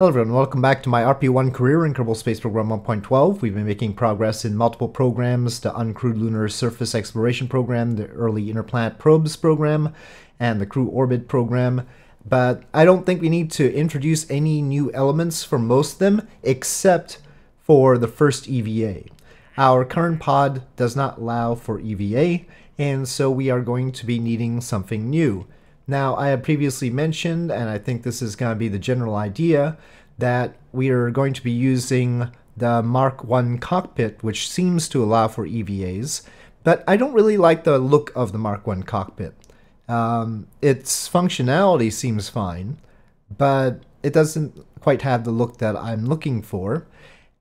Hello everyone, welcome back to my RP1 career in Kerbal Space Program 1.12. We've been making progress in multiple programs, the Uncrewed Lunar Surface Exploration Program, the Early Interplanet Probes Program, and the Crew Orbit Program. But I don't think we need to introduce any new elements for most of them, except for the first EVA. Our current pod does not allow for EVA, and so we are going to be needing something new. Now, I had previously mentioned, and I think this is going to be the general idea, that we are going to be using the Mark 1 cockpit, which seems to allow for EVAs, but I don't really like the look of the Mark 1 cockpit. Um, its functionality seems fine, but it doesn't quite have the look that I'm looking for.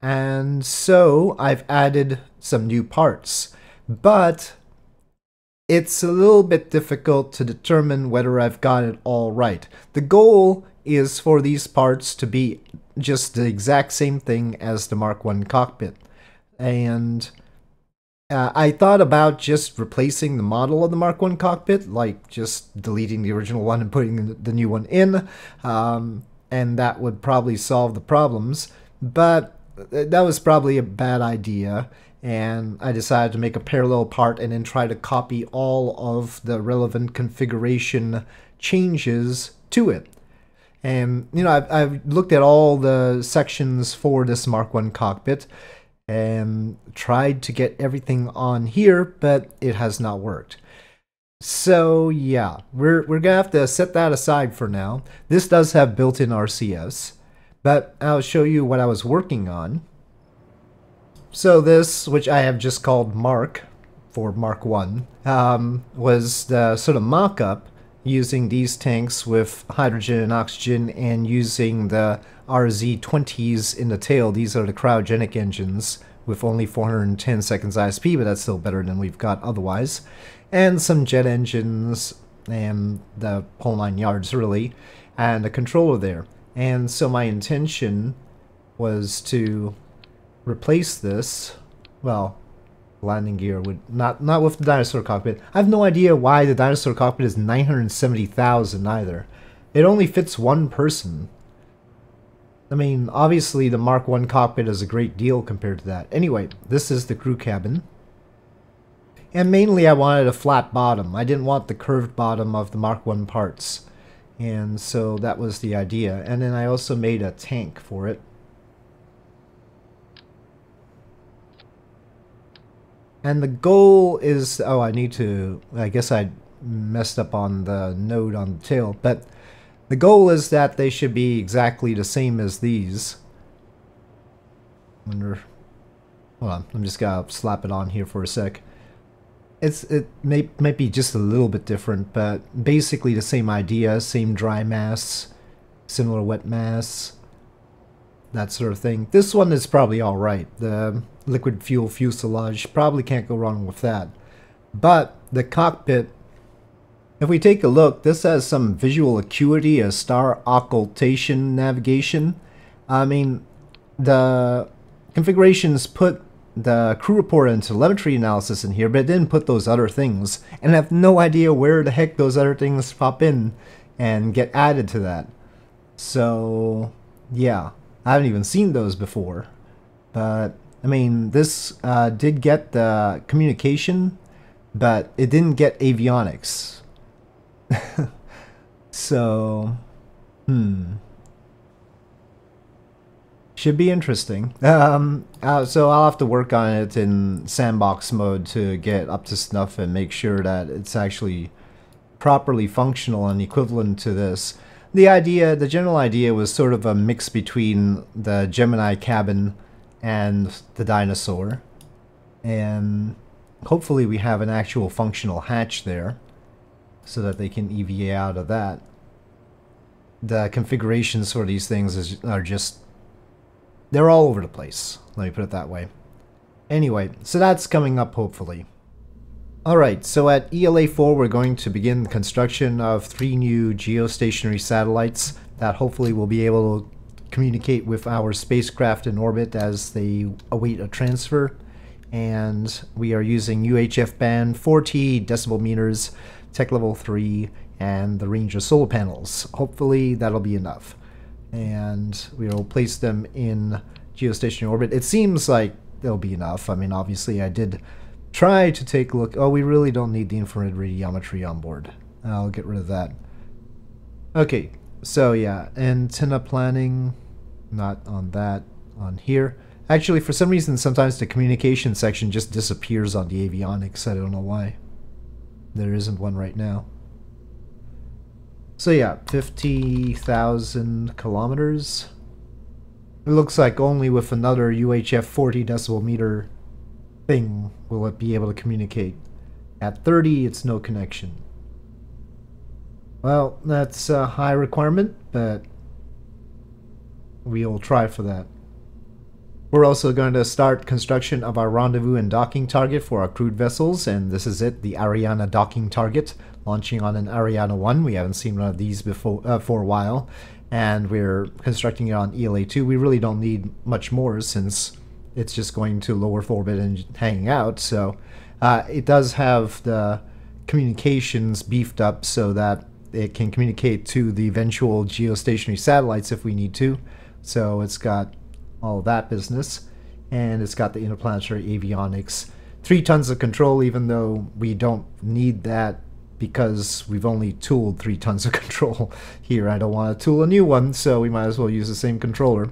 And so I've added some new parts. But it's a little bit difficult to determine whether I've got it all right. The goal is for these parts to be just the exact same thing as the Mark 1 cockpit. And uh, I thought about just replacing the model of the Mark 1 cockpit, like just deleting the original one and putting the new one in, um, and that would probably solve the problems. But that was probably a bad idea and I decided to make a parallel part and then try to copy all of the relevant configuration changes to it. And, you know, I've, I've looked at all the sections for this Mark 1 cockpit and tried to get everything on here, but it has not worked. So yeah, we're, we're gonna have to set that aside for now. This does have built-in RCS, but I'll show you what I was working on. So this, which I have just called Mark for Mark 1, um, was the sort of mock-up using these tanks with hydrogen and oxygen and using the RZ-20s in the tail. These are the cryogenic engines with only 410 seconds ISP, but that's still better than we've got otherwise. And some jet engines and the whole nine yards, really, and a controller there. And so my intention was to replace this, well, landing gear would not not with the Dyna-Soar cockpit. I have no idea why the Dyna-Soar cockpit is 970,000 either. It only fits one person. I mean, obviously the Mark 1 cockpit is a great deal compared to that. Anyway, this is the crew cabin. And mainly I wanted a flat bottom. I didn't want the curved bottom of the Mark 1 parts. And so that was the idea. And then I also made a tank for it. And the goal is, oh, I need to, I guess I messed up on the node on the tail, but the goal is that they should be exactly the same as these. Wonder, hold on, I'm just gonna slap it on here for a sec. It's It may, might be just a little bit different, but basically the same idea, same dry mass, similar wet mass, that sort of thing. This one is probably alright. The liquid fuel fuselage, probably can't go wrong with that. But the cockpit, if we take a look, this has some visual acuity, a star occultation navigation. I mean, the configurations put the crew report and telemetry analysis in here, but it didn't put those other things. And I have no idea where the heck those other things pop in and get added to that. So, yeah, I haven't even seen those before. But I mean, this uh, did get the communication, but it didn't get avionics. so, hmm. Should be interesting. Um, uh, so I'll have to work on it in sandbox mode to get up to snuff and make sure that it's actually properly functional and equivalent to this. The idea, the general idea was sort of a mix between the Gemini cabin and the Dyna-Soar. And hopefully we have an actual functional hatch there so that they can EVA out of that. The configurations for these things is, are just, they're all over the place. Let me put it that way. Anyway, so that's coming up hopefully. Alright, so at ELA-4 we're going to begin the construction of three new geostationary satellites that hopefully will be able to communicate with our spacecraft in orbit as they await a transfer. And we are using UHF band 40 decibel meters, tech level 3, and the range of solar panels. Hopefully that'll be enough. and we'll place them in geostationary orbit. It seems like there'll be enough. I mean, obviously I did try to take a look. Oh, we really don't need the infrared radiometry on board. I'll get rid of that. Okay, so yeah, antenna planning, not on that, on here. Actually, for some reason, sometimes the communication section just disappears on the avionics. I don't know why. There isn't one right now. So yeah, 50,000 kilometers. It looks like only with another UHF 40 decibel meter thing will it be able to communicate. At 30, it's no connection. Well, that's a high requirement, but we'll try for that. We're also going to start construction of our rendezvous and docking target for our crewed vessels, and this is it, the Ariane docking target, launching on an Ariane 1. We haven't seen one of these before uh, for a while, and we're constructing it on ELA 2. We really don't need much more since it's just going to low Earth orbit and hanging out, so uh, it does have the communications beefed up so that it can communicate to the eventual geostationary satellites if we need to. So it's got all that business. And it's got the interplanetary avionics. Three tons of control, even though we don't need that because we've only tooled three tons of control here. I don't want to tool a new one, so we might as well use the same controller.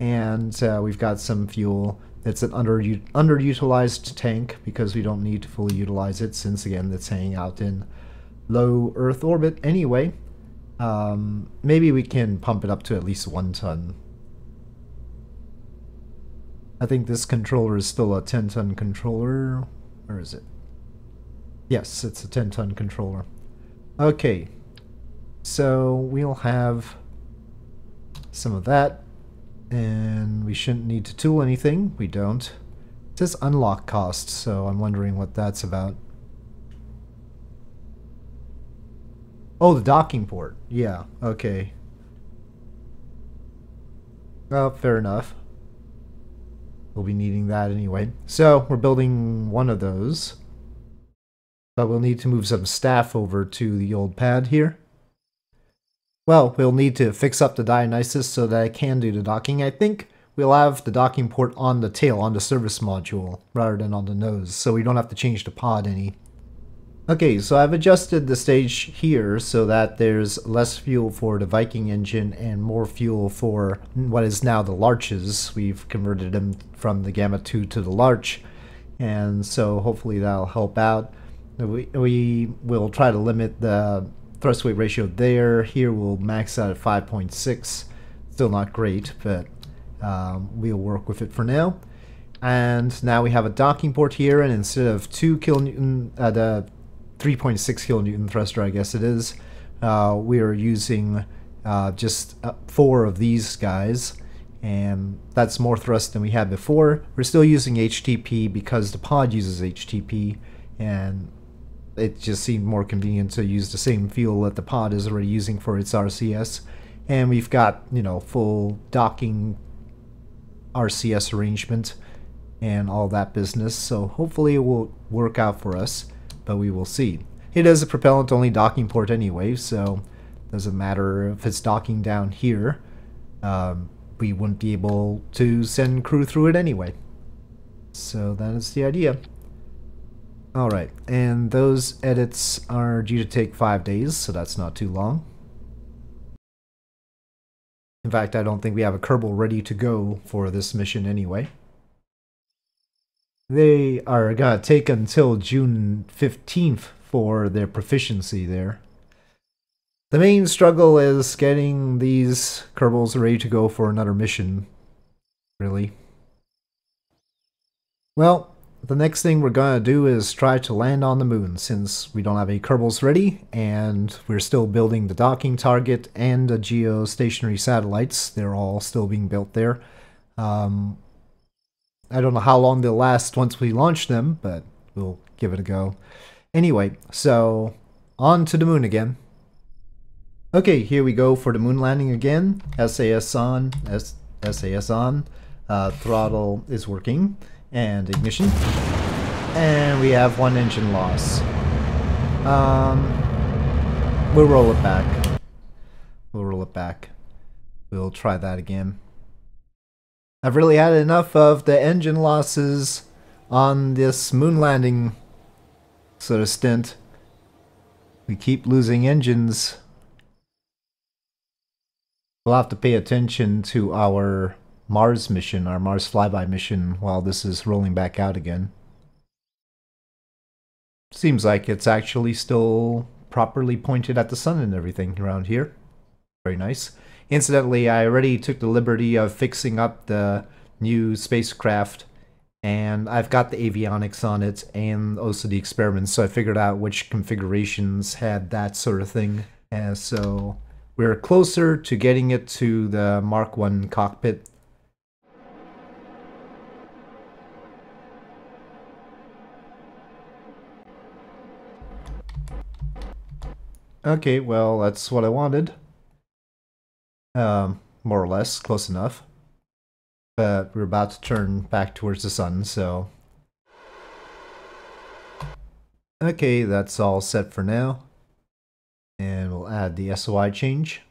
And uh, we've got some fuel. It's an under underutilized tank because we don't need to fully utilize it since, again, it's hanging out in low Earth orbit anyway. Um, maybe we can pump it up to at least one ton. I think this controller is still a 10 ton controller. Where is it? Yes, it's a 10 ton controller. Okay, so we'll have some of that, and we shouldn't need to tool anything. We don't. It says unlock cost, so I'm wondering what that's about. Oh, the docking port. Yeah, okay. Well, fair enough. We'll be needing that anyway. So we're building one of those. But we'll need to move some staff over to the old pad here. Well, we'll need to fix up the Dionysus so that I can do the docking. I think we'll have the docking port on the tail, on the service module, rather than on the nose, so we don't have to change the pod any. Okay, so I've adjusted the stage here so that there's less fuel for the Viking engine and more fuel for what is now the Larches. We've converted them from the Gamma 2 to the Larch, and so hopefully that'll help out. We, we will try to limit the thrust weight ratio there. Here we'll max out at 5.6. Still not great, but um, we'll work with it for now. And now we have a docking port here, and instead of 2 kilonewton, uh, the 3.6 kilonewton thruster, I guess it is. Uh, we are using uh, just uh, four of these guys, and that's more thrust than we had before. We're still using HTP because the pod uses HTP, and it just seemed more convenient to use the same fuel that the pod is already using for its RCS. And we've got, you know, full docking RCS arrangement and all that business, so hopefully it will work out for us but we will see. It is a propellant-only docking port anyway, so doesn't matter if it's docking down here. Um, we wouldn't be able to send crew through it anyway. So that is the idea. Alright, and those edits are due to take five days, so that's not too long. In fact, I don't think we have a Kerbal ready to go for this mission anyway. They are uh, gonna take until June 15th for their proficiency there. The main struggle is getting these Kerbals ready to go for another mission, really. Well, the next thing we're gonna do is try to land on the moon since we don't have any Kerbals ready and we're still building the docking target and the geostationary satellites. They're all still being built there. Um, I don't know how long they'll last once we launch them, but we'll give it a go. Anyway, so on to the moon again. Okay, here we go for the moon landing again. SAS on, S SAS on. Uh, throttle is working, and ignition. And we have one engine loss. Um, we'll roll it back. We'll roll it back. we'll try that again. I've really had enough of the engine losses on this moon landing sort of stint. We keep losing engines. We'll have to pay attention to our Mars mission, our Mars flyby mission, while this is rolling back out again. Seems like it's actually still properly pointed at the sun and everything around here. Very nice. Incidentally, I already took the liberty of fixing up the new spacecraft and I've got the avionics on it and also the experiments, so I figured out which configurations had that sort of thing. And so we're closer to getting it to the Mark 1 cockpit. Okay, well, that's what I wanted. Um, more or less, close enough. But we're about to turn back towards the sun, so... Okay, that's all set for now. And we'll add the SOI change.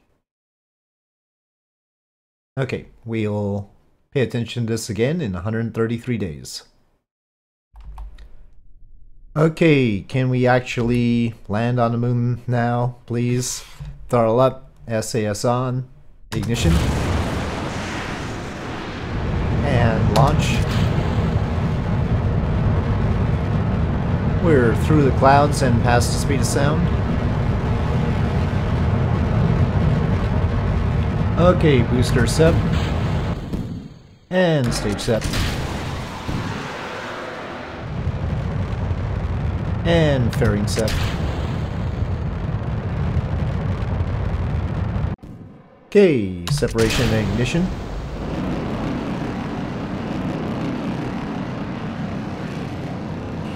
Okay, we'll pay attention to this again in 133 days. Okay, can we actually land on the moon now, please? Throttle up, SAS on, ignition. And launch. We're through the clouds and past the speed of sound. Okay, booster set. And stage set. And fairing set. Okay, separation and ignition.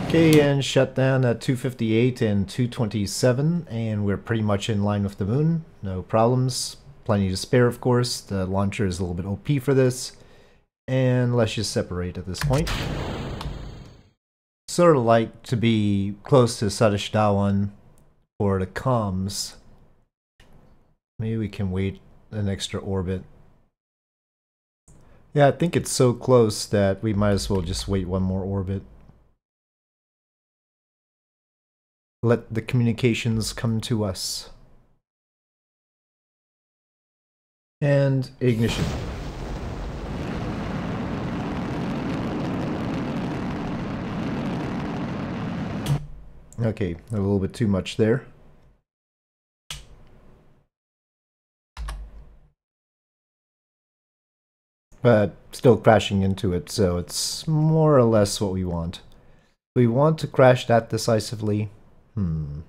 Okay, and shut down at 258 and 227, and we're pretty much in line with the moon. No problems. Plenty to spare, of course. The launcher is a little bit OP for this. And let's just separate at this point sort of like to be close to Satish Dhawan for the comms. Maybe we can wait an extra orbit. Yeah, I think it's so close that we might as well just wait one more orbit. Let the communications come to us. And ignition. Okay, a little bit too much there. But still crashing into it, so it's more or less what we want. We want to crash that decisively. Hmm.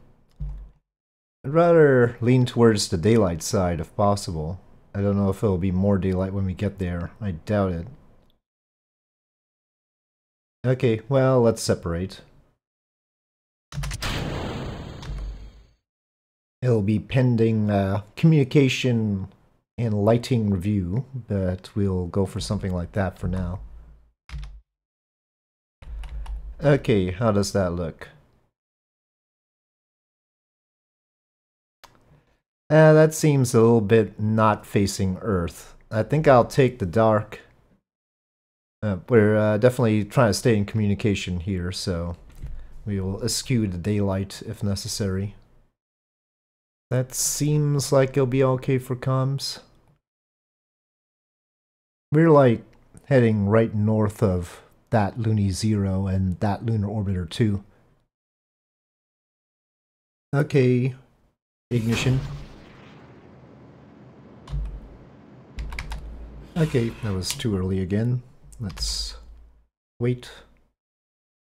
I'd rather lean towards the daylight side if possible. I don't know if it'll be more daylight when we get there. I doubt it. Okay, well, let's separate. It'll be pending uh, communication and lighting review, but we'll go for something like that for now. Okay, how does that look? Uh, that seems a little bit not facing Earth. I think I'll take the dark. Uh, we're uh, definitely trying to stay in communication here, so we will eschew the daylight if necessary. That seems like it'll be okay for comms. We're like heading right north of that Looney Zero and that Lunar Orbiter 2. Okay, ignition. Okay, that was too early again. Let's wait.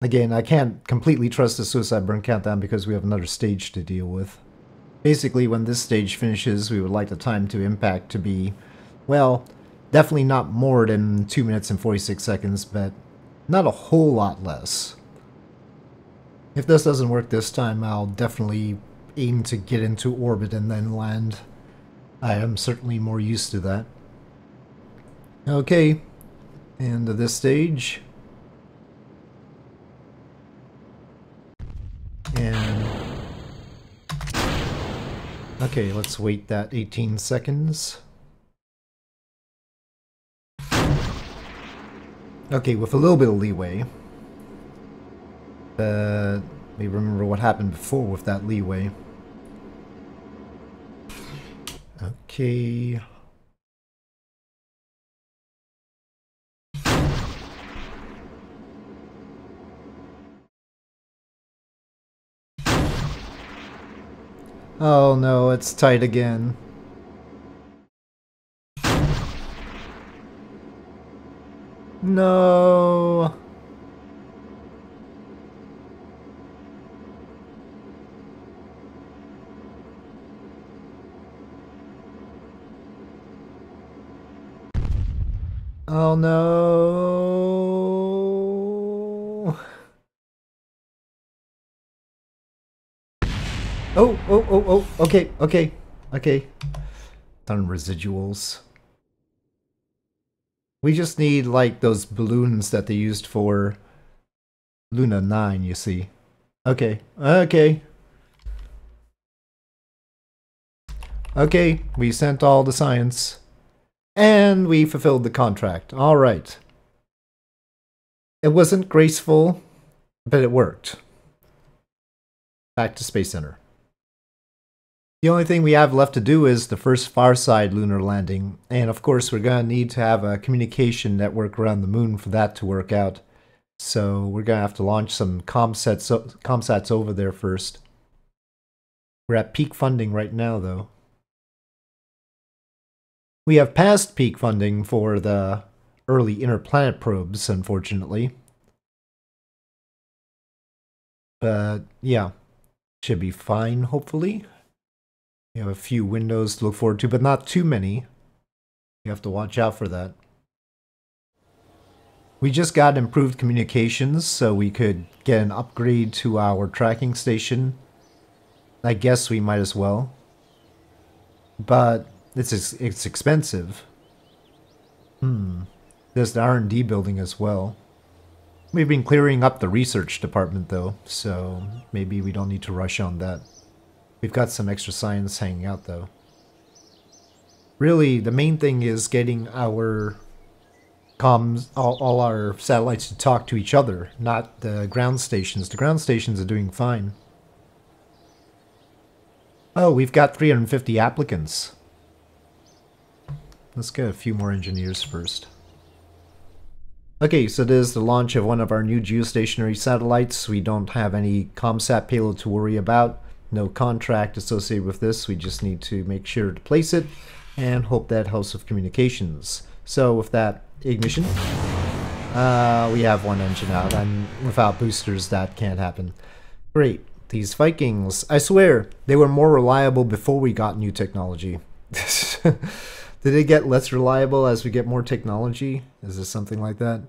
Again, I can't completely trust the suicide burn countdown because we have another stage to deal with. Basically, when this stage finishes, we would like the time to impact to be, well, definitely not more than 2 minutes and 46 seconds, but not a whole lot less. If this doesn't work this time, I'll definitely aim to get into orbit and then land. I am certainly more used to that. Okay, and at this stage, And Okay, let's wait that 18 seconds. Okay, with a little bit of leeway. Uh, we remember what happened before with that leeway. Okay, Oh no, it's tight again. No. Oh no. Oh, oh, okay, okay, okay. Done residuals. We just need, like, those balloons that they used for Luna 9, you see. Okay, okay. Okay, we sent all the science. And we fulfilled the contract. Alright. It wasn't graceful, but it worked. Back to Space Center. The only thing we have left to do is the first Farside lunar landing, and of course we're going to need to have a communication network around the moon for that to work out. So we're going to have to launch some comsats, comsats over there first. We're at peak funding right now though. We have passed peak funding for the early interplanet probes, unfortunately. But yeah, should be fine, hopefully. You have a few windows to look forward to, but not too many. You have to watch out for that. We just got improved communications, so we could get an upgrade to our tracking station. I guess we might as well. But it's it's expensive. Hmm. There's the R&D building as well. We've been clearing up the research department though, so maybe we don't need to rush on that. We've got some extra science hanging out though. Really, the main thing is getting our comms, all, all our satellites to talk to each other, not the ground stations. The ground stations are doing fine. Oh, we've got 350 applicants. Let's get a few more engineers first. Okay, so this is the launch of one of our new geostationary satellites. We don't have any ComSat payload to worry about no contract associated with this. We just need to make sure to place it and hope that House of Communications. So with that, ignition. Uh, we have one engine out, and without boosters that can't happen. Great. These Vikings, I swear, they were more reliable before we got new technology. Did it get less reliable as we get more technology? Is this something like that?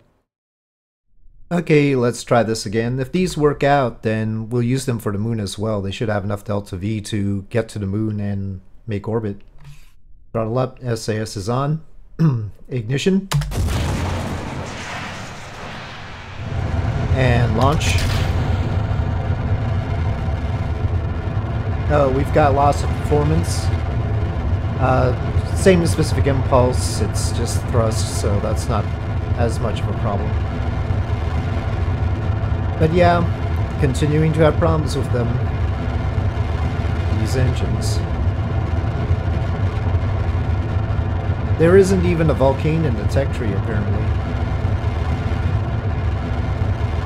Okay, let's try this again. If these work out, then we'll use them for the moon as well. They should have enough delta V to get to the moon and make orbit. Throttle up, SAS is on. Ignition. And launch. Oh, we've got loss of performance. Uh, same specific impulse, it's just thrust, so that's not as much of a problem. But yeah, continuing to have problems with them. These engines. There isn't even a Vulcain in the tech tree, apparently.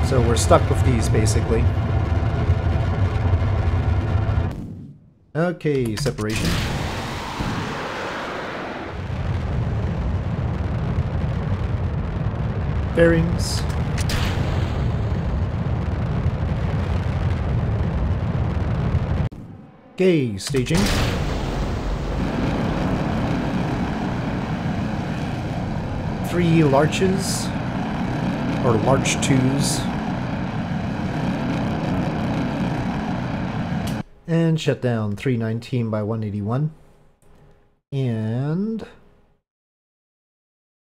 So we're stuck with these, basically. Okay, separation. Bearings. Okay, staging. Three larches, or larch twos. And shut down 319 by 181. And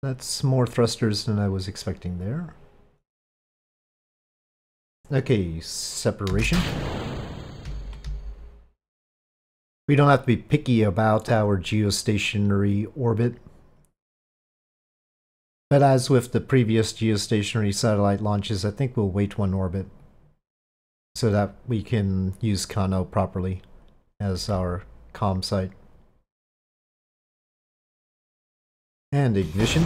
that's more thrusters than I was expecting there. Okay, separation. We don't have to be picky about our geostationary orbit. But as with the previous geostationary satellite launches, I think we'll wait one orbit so that we can use Kano properly as our com site. And ignition.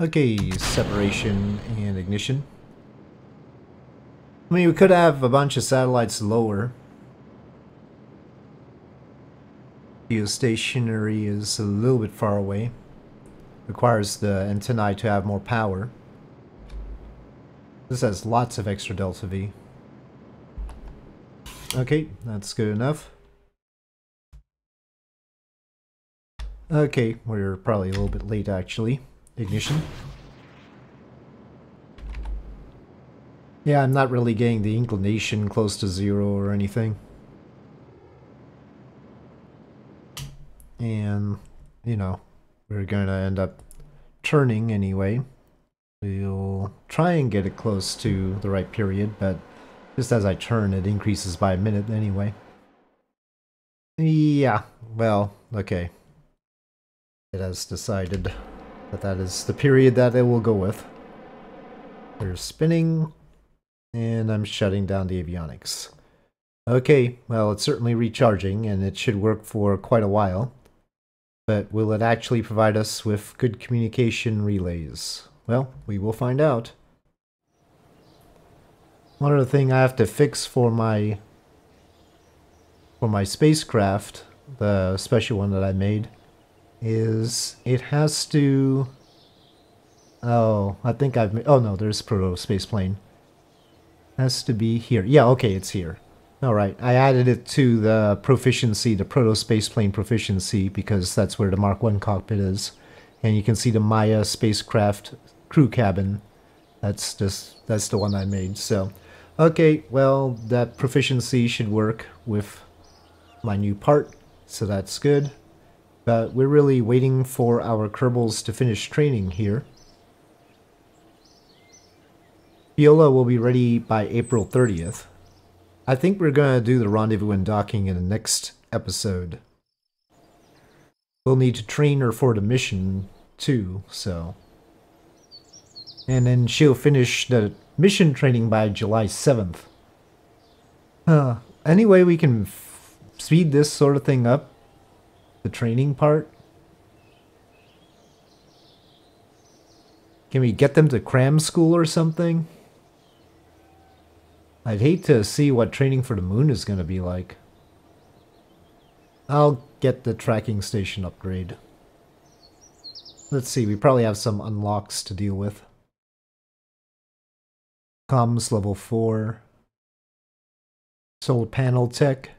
Okay, separation and ignition. I mean, we could have a bunch of satellites lower. Geostationary is a little bit far away. Requires the antennae to have more power. This has lots of extra delta V. Okay, that's good enough. Okay, we're probably a little bit late actually ignition. Yeah, I'm not really getting the inclination close to zero or anything. And, you know, we're going to end up turning anyway. We'll try and get it close to the right period, but just as I turn, it increases by a minute anyway. Yeah, well, okay. It has decided. that that is the period that it will go with. We're spinning, and I'm shutting down the avionics. Okay, well, it's certainly recharging, and it should work for quite a while. But will it actually provide us with good communication relays? Well, we will find out. One other thing I have to fix for my for my spacecraft, the special one that I made, is it has to... Oh, I think I've. Oh no, there's proto space plane. Has to be here. Yeah, okay, it's here. Alright, I added it to the proficiency, the proto space plane proficiency, because that's where the Mark 1 cockpit is. And you can see the Maya spacecraft crew cabin. That's just that's the one I made. So, okay, well, that proficiency should work with my new part, so that's good. But we're really waiting for our Kerbals to finish training here. Viola will be ready by April 30th. I think we're going to do the rendezvous and docking in the next episode. We'll need to train her for the mission too, so... And then she'll finish the mission training by July 7th. Uh, any way we can speed this sort of thing up? the training part? Can we get them to cram school or something? I'd hate to see what training for the moon is going to be like. I'll get the tracking station upgrade. Let's see, we probably have some unlocks to deal with. Comms level 4. Solar panel tech.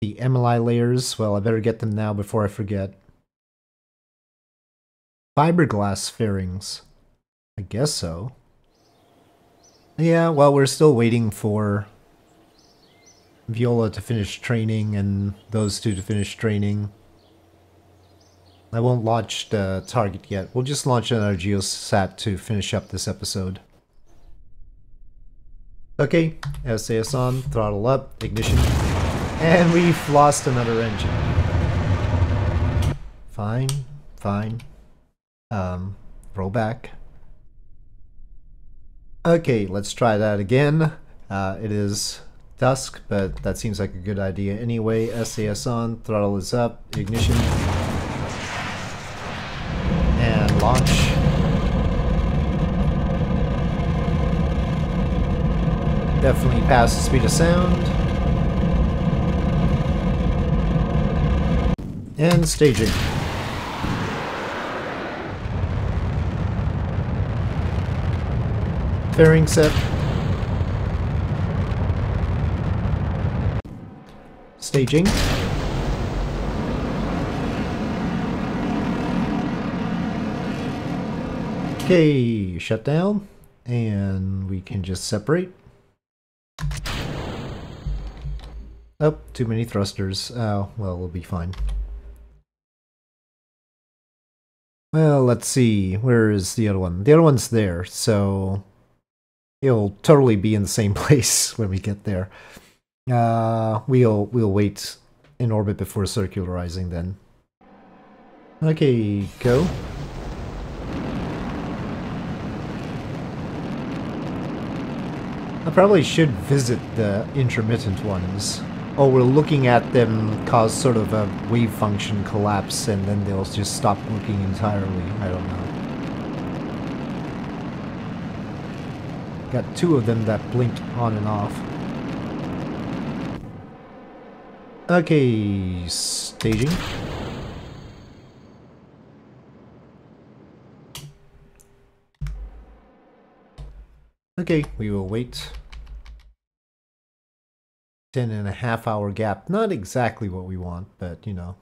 The MLI layers, well, I better get them now before I forget. Fiberglass fairings. I guess so. Yeah, well, we're still waiting for Viola to finish training and those two to finish training. I won't launch the target yet. We'll just launch another Geosat to finish up this episode. Okay, SAS on, throttle up, ignition. And we've lost another engine. Fine, fine. Um, roll back. Okay, let's try that again. Uh, it is dusk, but that seems like a good idea anyway. SAS on, throttle is up, ignition. And launch. Definitely past the speed of sound. And staging. Fairing set. Staging. Okay, shut down. And we can just separate. Oh, too many thrusters. Oh, well, we'll be fine. Well, let's see. Where is the other one? The other one's there, so it'll totally be in the same place when we get there. Uh, we'll we'll wait in orbit before circularizing then. Okay, go. I probably should visit the intermittent ones. Or we're looking at them cause sort of a wave function collapse and then they'll just stop working entirely. I don't know. Got two of them that blink on and off. Okay, staging. Okay, we will wait. Ten and a half hour gap. Not exactly what we want, but you know.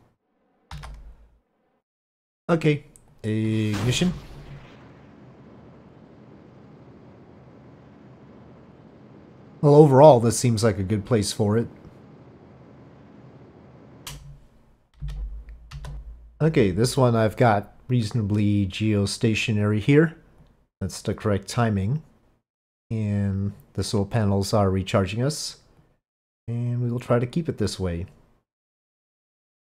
Okay, ignition. Well, overall, this seems like a good place for it. Okay, this one I've got reasonably geostationary here. That's the correct timing and the solar panels are recharging us and we will try to keep it this way.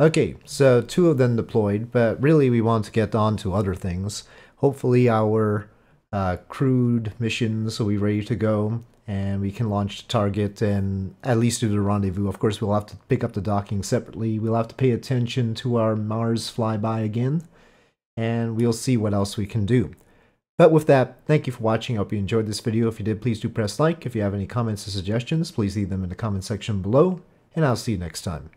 Okay, so two of them deployed, but really we want to get on to other things. Hopefully our uh, crewed missions will be ready to go and we can launch the target and at least do the rendezvous. Of course, we'll have to pick up the docking separately. We'll have to pay attention to our Mars flyby again and we'll see what else we can do. But with that, thank you for watching. I hope you enjoyed this video. If you did, please do press like. If you have any comments or suggestions, please leave them in the comment section below, and I'll see you next time.